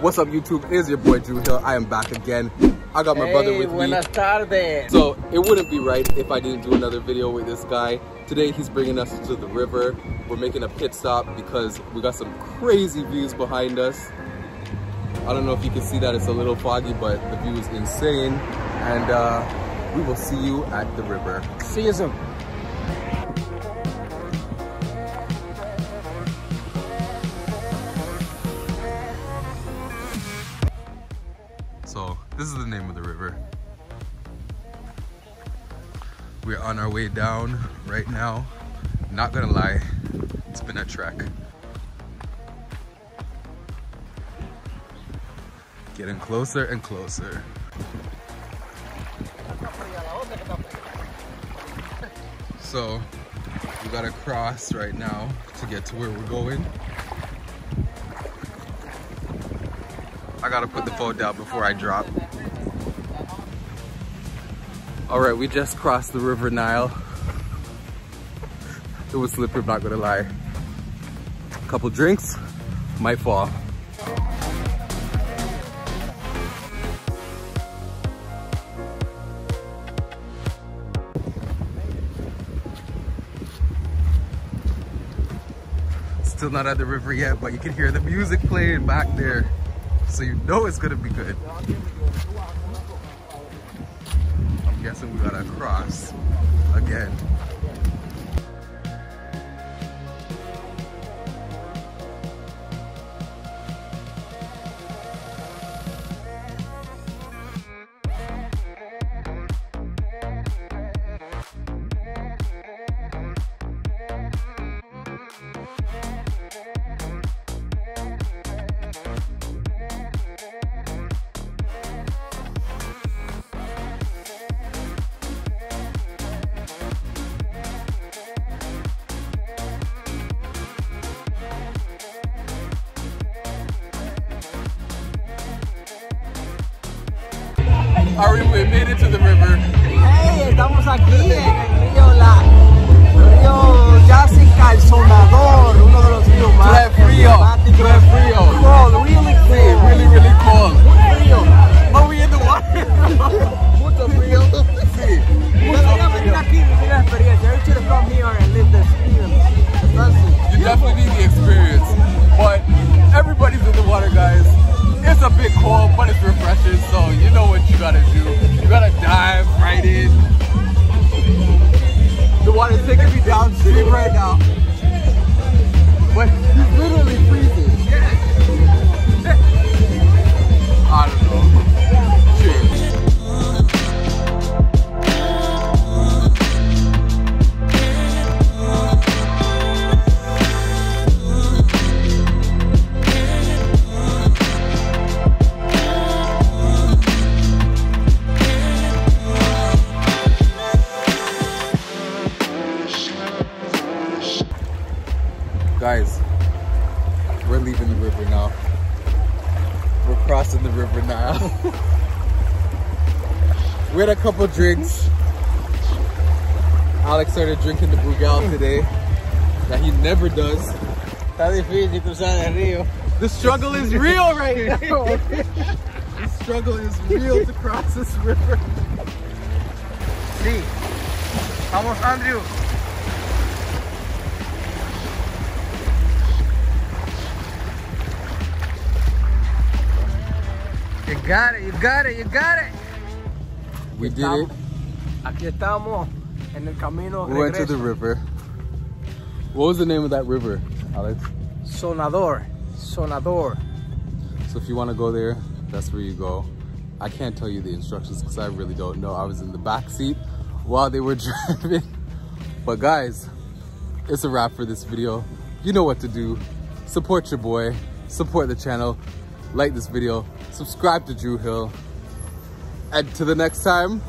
What's up YouTube? It is your boy Drue Hill. I am back again. I got my hey, brother with buenas me. tardes. So it wouldn't be right if I didn't do another video with this guy. Today he's bringing us to the river. We're making a pit stop because we got some crazy views behind us. I don't know if you can see that, it's a little foggy, but the view is insane. And uh, we will see you at the river. See you soon. This is the name of the river. We're on our way down right now. Not gonna lie, it's been a trek. Getting closer and closer. So we gotta cross right now to get to where we're going. I gotta put the phone down before I drop. All right, we just crossed the River Nile. It was slippery, I'm not gonna lie. A Couple drinks, might fall. Still not at the river yet, but you can hear the music playing back there. So you know it's gonna be good. I'm guessing we gotta cross again. All right, we made it to the river. Hey, estamos aquí en el río La río Yasica El Sonador, uno de los ríos más frío, emblemáticos. frío. Cold, really cold. really, really cold. frío. But we in the water. Mucho frío. Sí, mucho venir aquí vivir la experiencia. You should have come here and lived the experience. You definitely need the experience. But everybody's in the water, guys. It's a bit cold, but it's refreshing, so you know what you gotta do. You gotta dive right in. The water's taking me downstream right now. But literally freezing. Guys, we're leaving the river now. We're crossing the river now. we had a couple drinks. Alex started drinking the Brugal today that he never does. Está difícil cruzar el río. The struggle is real right now. the struggle is real to cross this river. Sí. Vamos, Andrew. You got it, you got it, you got it. We did Estamos- it. Aquí estamos en el camino We went to the river. What was the name of that river, Alex? Sonador, Sonador. So if you want to go there, that's where you go. I can't tell you the instructions because I really don't know. I was in the back seat while they were driving. But guys, it's a wrap for this video. You know what to do. Support your boy, support the channel, like this video, subscribe to Drue Hill. And to the next time,